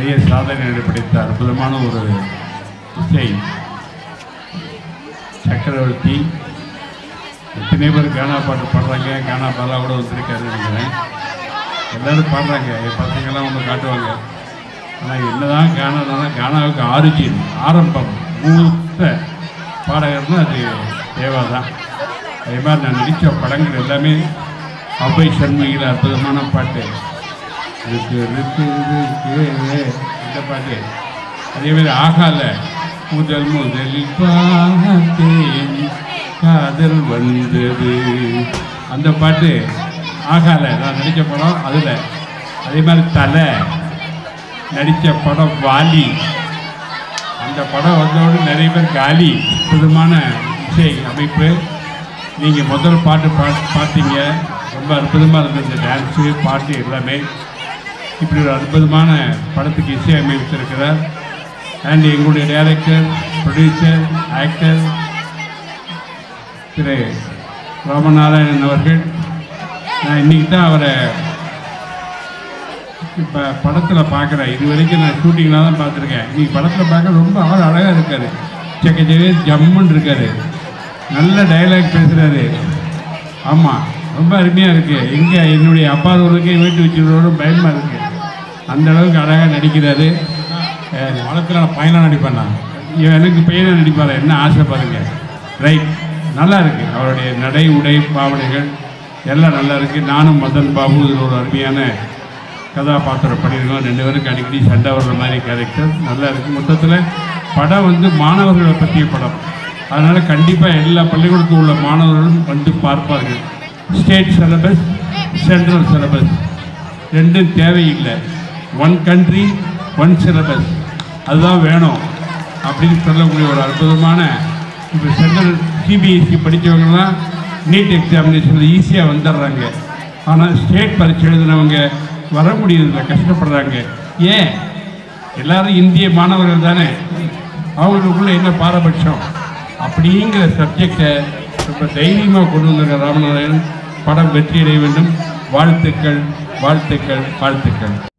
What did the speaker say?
பெரிய சாதனை படைத்த அற்புதமான ஒரு இசை. சக்கரவர்த்தி. எத்தனை பேர் கானா பாட்டு பாடுறாங்க? கானா பாலா கூட வந்திருக்காருன்னு நினைக்கிறேன். எல்லோரும் பாடுறாங்க. என் பசங்கெல்லாம் ஒன்று காட்டுவாங்க. ஆனால் என்னதான் கானாதான் கானாவுக்கு ஆரிஜின் ஆரம்பம் மூத்த பாடகர்னா அது தேவா தான் அதே மாதிரி நான் நடித்த படங்கள் எல்லாமே அபை சண்முகியில் அற்புதமான பாட்டு. இருக்கு இருக்கு இந்த பாட்டு. அதே மாதிரி ஆகால. முதல் முதலில் பார்த்தேன் காதல் வந்தது. அந்த பாட்டு. ஆகால. நான் நடித்த படம் அதில். அதே மாதிரி தலை. நடித்த படம் வாலி. அந்த படம் வந்தோடு நிறைய பேர் காலி. அற்புதமான இசை அமைப்பு. நீங்கள் முதல் பாட்டு பா பார்த்தீங்க. ரொம்ப அற்புதமாக இருந்தது. டான்ஸு பாட்டு எல்லாமே. இப்படி ஒரு அற்புதமான படத்துக்கு இசை அமைத்திருக்கிறார் அண்ட் எங்களுடைய director producer actor Thiru Ramanarayanan அவர்கள். நான் இன்னைக்கு தான் அவரை இப்போ படத்தில் பார்க்குறேன். இது வரைக்கும் நான் ஷூட்டிங்லாம் தான் பார்த்துருக்கேன். இன்றைக்கி படத்தில் பார்க்க ரொம்ப அவர் அழகாக இருக்காரு. செக்கச்சவே ஜம்முன்னு இருக்கார். நல்ல டைலாக் பேசுகிறாரு ஆமாம் ரொம்ப அருமையாக இருக்குது எங்கே என்னுடைய அப்பா ஊருக்கு வீட்டு வச்சுருவோம் பயமாக இருக்குது அந்த அளவுக்கு அழகாக நடிக்கிறாரு படத்தில் நான் பையனாக நடிப்பேன்? நான் எனக்கு பையனாக நடிப்பார் என்ன ஆசை பாருங்க. ரைட் நல்லா இருக்கு. அவருடைய நடை உடை பாவனைகள் எல்லாம் நல்லா இருக்குது நானும் மதன் பாபு இதில் ஒரு அருமையான கதாபாத்திரம் பண்ணியிருக்கோம் ரெண்டு பேருக்கு அடிக்கடி சண்டை வர்ற மாதிரி கேரக்டர் நல்லா இருக்குது மொத்தத்தில் படம் வந்து மாணவர்களை பற்றிய படம். அதனால் கண்டிப்பாக எல்லா பள்ளிக்கூடத்தில் உள்ள மாணவர்களும் வந்து பார்ப்பார்கள். ஸ்டேட் சிலபஸ் சென்ட்ரல் சிலபஸ் ரெண்டும் தேவையில்லை. ஒன் கண்ட்ரி ஒன் சிலபஸ் அதுதான் வேணும் அப்படின்னு சொல்லக்கூடிய ஒரு அற்புதமான இப்போ சென்ட்ரல் சிபிஎஸ்சி படித்தவங்கலாம் நீட் எக்ஸாமினேஷனில் ஈஸியாக வந்துடுறாங்க. ஆனால் ஸ்டேட் பரீட்சை எழுதினவங்க வர முடியறதில்ல கஷ்டப்படுறாங்க. ஏன்? எல்லாரும் இந்திய மாணவர்கள் தானே. அவங்களுக்குள்ள என்ன பாரபட்சம்? அப்படிங்கிற சப்ஜெக்டை ரொம்ப தைரியமாக கொண்டு வந்திருக்க ராமநாதன். படம் வெற்றியடைய வேண்டும். வாழ்த்துக்கள் வாழ்த்துக்கள் வாழ்த்துக்கள்.